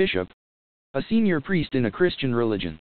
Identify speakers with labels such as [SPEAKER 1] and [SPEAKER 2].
[SPEAKER 1] Bishop. A senior priest in a Christian religion.